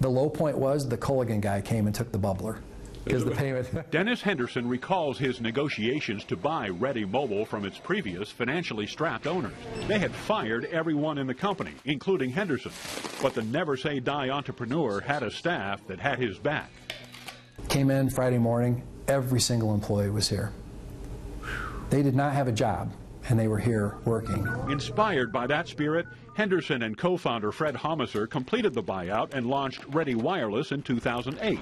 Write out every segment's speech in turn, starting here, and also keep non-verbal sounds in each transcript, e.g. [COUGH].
The low point was the Culligan guy came and took the bubbler because the payment. [LAUGHS] Dennis Henderson recalls his negotiations to buy Ready Mobile from its previous financially strapped owners. They had fired everyone in the company, including Henderson. But the never say die entrepreneur had a staff that had his back. Came in Friday morning, every single employee was here. They did not have a job, and they were here working. Inspired by that spirit, Henderson and co-founder Fred Haumesser completed the buyout and launched Ready Wireless in 2008.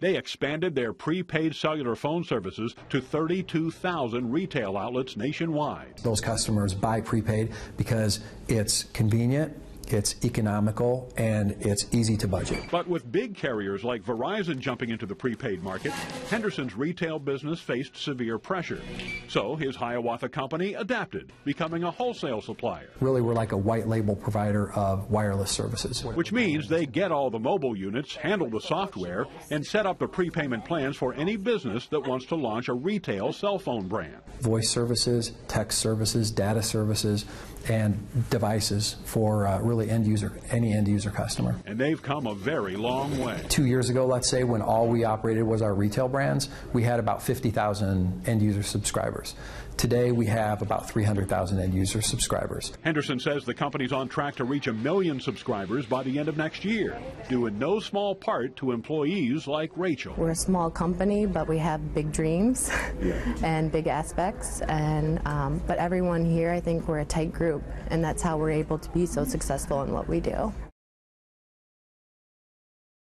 They expanded their prepaid cellular phone services to 32,000 retail outlets nationwide. Those customers buy prepaid because it's convenient, it's economical, and it's easy to budget. But with big carriers like Verizon jumping into the prepaid market, Henderson's retail business faced severe pressure. So his Hiawatha company adapted, becoming a wholesale supplier, Really, we're like a white label provider of wireless services. which means they get all the mobile units, handle the software, and set up the prepayment plans for any business that wants to launch a retail cell phone brand. Voice services, text services, data services, and devices for uh, really end user, any end user customer. And they've come a very long way. Two years ago, let's say, when all we operated was our retail brands, we had about 50,000 end user subscribers. Today, we have about 300,000 end user subscribers. Henderson says the company's on track to reach a million subscribers by the end of next year, due in no small part to employees like Rachel. We're a small company, but we have big dreams [LAUGHS] and big aspects. And um, but everyone here, I think we're a tight group, and that's how we're able to be so successful in what we do.